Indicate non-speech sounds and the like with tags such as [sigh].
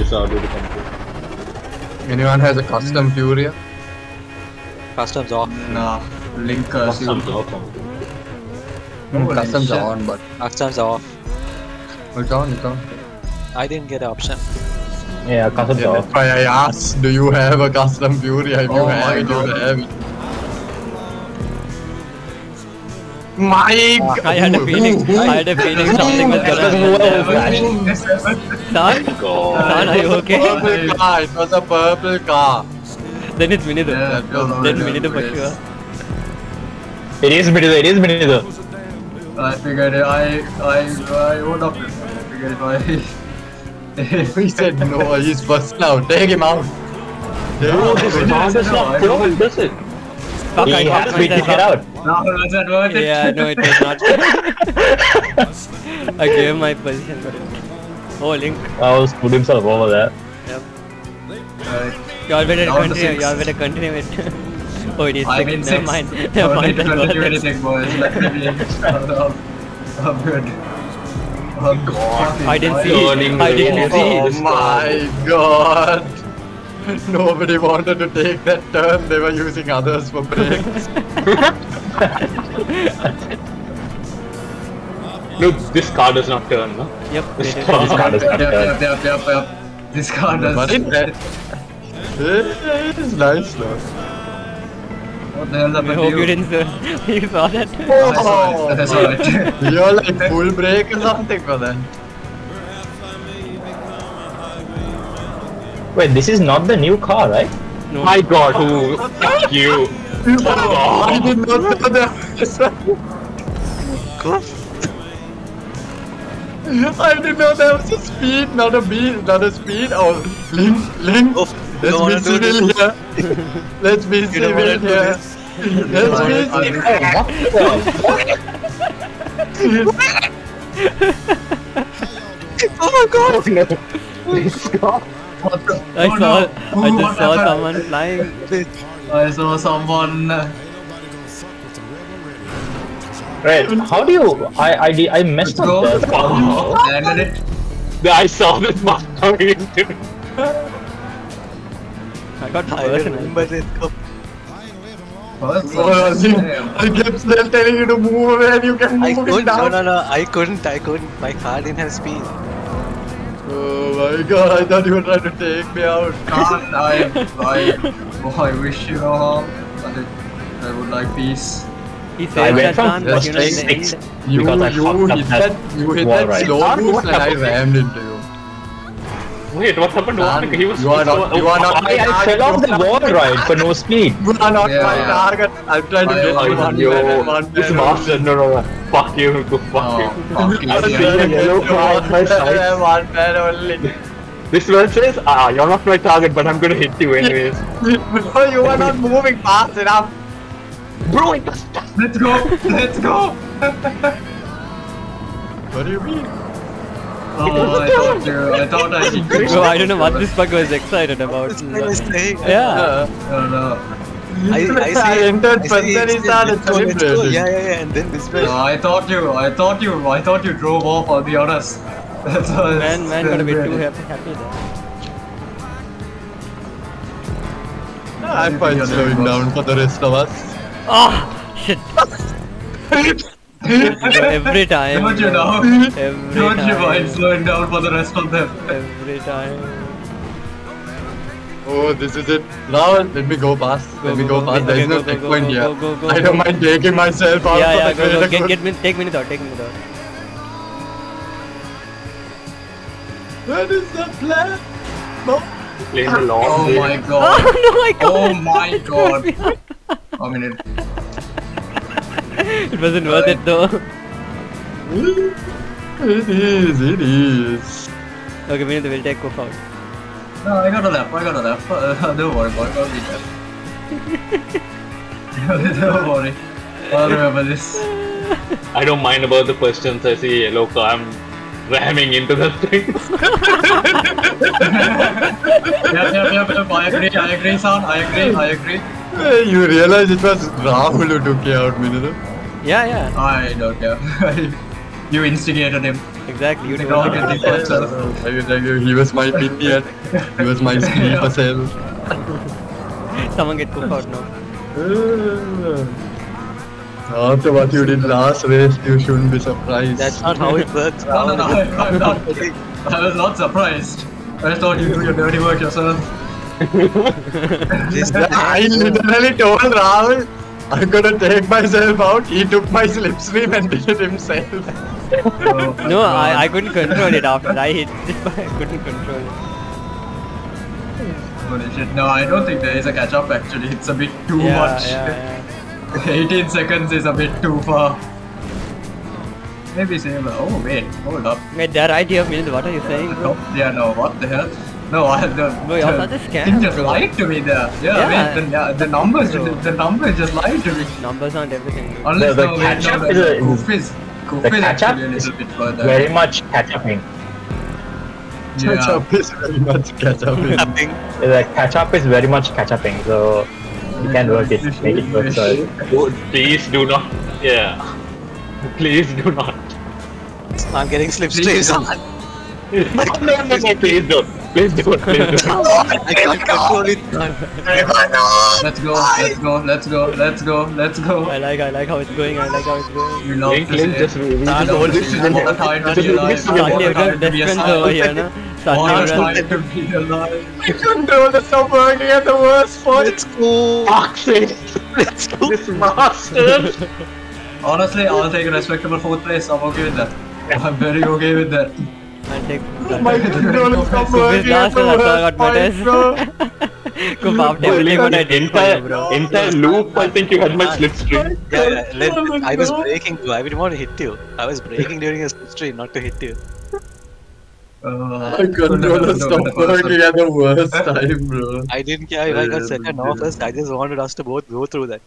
this audio to come through. Anyone has a custom Furia? Customs off. Nah, link uh, Customs off. Mm, Holy customs shit. are on, but Customs off. it's on, it's on. I didn't get an option. Yeah, customs Yeah, off. that's why I asked, do you have a custom Furia? If you Oh have it, you have it. Mike! I had a feeling. I had a feeling something was gonna happen. Son, God. son, are you okay? Purple car, it was a purple car. Then it's Vinidhu. Yeah, Then yeah, Vinidhu for sure. It is Vinidhu, it is Vinidhu. I figured it, I I I owned up to. I figured if I [laughs] He said no, he's first now. Take him out. Take No, this Vinidhu man is not I pro, know. does it? Fuck, He I has got to get myself out. Now was that worth it? Yeah, no, it was not. [laughs] I gave my position for it. Oh, Link. Oh, screwed himself over there. Yep. Right. You all better Down continue. You all better continue it. [laughs] oh, it is I'm six. in Never six. mind. Don't [laughs] Never need mind. to that continue anything, boys. Let me be. I'm, I'm, I'm good. I'm fucking I didn't see. Turning I didn't the- see. Oh my god. Nobody wanted to take that turn, they were using others for brakes. Look, this car does not turn, no? Yep. This car, this car does not yep, turn. yep, yep, yep, yep. This car does. But it, it is nice though. What the hell I happened hope you you? didn't. see- You saw that. [laughs] I saw it. That's [laughs] alright. You're like full brake or something for that. Wait, this is not the new car, right? No. My god, who? Fuck you. I did not know that. I didn't know there was a speed, not a beat, not a speed. Oh, Link, Link. Oh, you Let's wanna be civil here. Let's be [laughs] don't civil here. Let's be I- civil. [laughs] Oh my god! [laughs] What the? I oh, saw. no. I just saw someone flying. I saw someone. Right, how do you... I I, di- I messed Let's go. up the Landed it. I saw this man coming into I got I personal. remember this. Oh, First, Oh, Link. I kept still telling you to move and you can I move it couldn't. No, no, no. I couldn't. I couldn't. My car didn't have speed. Oh my god, I thought you were trying to take me out. Can't I, I, oh, I wish you no harm. but it- I would like peace. He I saved went that from man, but first you know, to in the sixth. end, You, Because I you fucked up hit that that, you hit wall that ride. slow What boost and I happened? rammed into you. Wait, what happened to Man, He was you are not- you are not I, I fell off the wall right for no speed. You are not Yeah, my yeah. target. I'm trying to I- get you one yo, man this man bastard, no, no, no. Fuck you, go fuck Oh, you. fuck you. I see yeah. a yellow car on my side. only. One man only. This one says, ah, you're not my target, but I'm gonna hit you anyways. Bro, you are not moving fast enough. Bro, it was stuck. Let's go! Let's go! What do you mean? Oh, I thought you. I thought I did. Bro, I don't know what this bug was excited about. This guy was saying. Yeah. No, no. Uh, I, I see. I entered I first and he started let's go, let's go. celebrating. Yeah, yeah, yeah. And then this way. No, I thought you. I thought you. I thought you drove off. I'll be honest. That's why I Man, man got a bit too celebrating. happy, happy there. I find slowing down for the rest of us. Oh, shit. [laughs] [laughs] Every time. Don't you know? Every Don't you mind slowing down for the rest of them? Every time. Oh, this is it. Now let me go past. Go, let me go, go go. past. There Okay, is no go, go, checkpoint here. go, go, go, I don't mind taking myself out Yeah, yeah, the go, go. Get, get me, take minutes out, take minutes out. What is the plan? No. Playing the long Oh game. my Oh [laughs] god. no, I can't. Oh my god. Oh I mean, [laughs] it, It wasn't worth it though. It is, it is. Okay, Vinith, we'll take Cook out. no, I got a lap. I got a lap. Uh, [laughs] don't worry about it. Don't be that. [laughs] [laughs] don't worry. I'll remember this. I don't mind about the questions. I see yellow car. I'm ramming into the thing. Yep, yep, yep, yep. I agree. I agree, son. I agree. I agree. You realize it was Rahul who took you out, Minira? Yeah, yeah. I don't care. [laughs] you instigated him. Exactly. You They told get the do first that. serve. I can tell you, he was my minion. He was my sleeper cell. [laughs] Someone get cooked out now. [laughs] After what you did last race, you shouldn't be surprised. That's not how it works. No, no, no, I, I'm not. I was not surprised. I thought you do your dirty work yourself. I literally told Rahul I'm gonna take myself out. He took my slipstream and did it himself. Oh, [laughs] No, I, I couldn't control it after I hit it, but [laughs] I couldn't control it. Holy shit. No, I don't think there is a catch up actually. It's a bit too Yeah, much. yeah, [laughs] 18 seconds is a bit too far. Maybe same. Oh, wait, hold up. Wait, they're right here, Mills. What are you saying, bro? No, yeah, no, what the hell? No, I the, Bro, you're the scam, thing just bro. lied to me there. Yeah, Yeah. wait, the, yeah, the uh, numbers, Bro. the, the numbers just lied to me. Numbers aren't everything. bro. Unless the no, wait, catch-up no, is the a- goof is, goof the is catch-up a is little bit further. Very much catch upping. Catch yeah. up is very much catch up. [laughs] The catch up is very much catch upping, so you can work it, make it work. So Oh, Please do not. Yeah. [laughs] Please do not. I'm getting slipstreams on. no, no, no, no, please don't. Please don't. Please don't. [laughs] Oh I can't control it. Let's go, let's go, let's go, let's go, let's go. I like, I like how it's going. I like how it's going. You love Link, to Link, say just it. we, we Nah, just no, want this this is to what be- What a time to just be alive. this to be Suddenly What a everyone's time to best be a friends son. over here, na? What a Suddenly everyone- time to be alive. My controller stopped working at the worst point. Let's go. Fuck's sake. Let's go. This bastard. Honestly, I'll take a respectable fourth place. I'm okay with that. I'm very okay with that. I'll take My controller stopped working at last I worst my point, test. bro. Coop after I did for you, entire, bro. entire loop, I think you had my slipstream. Yeah, yeah. Let, I was braking too. I didn't want to hit you. I was braking during a slipstream, not to hit you. Uh, My controller stopped working at the worst time, bro. I didn't care if I got second or first. I just wanted us to both go through that.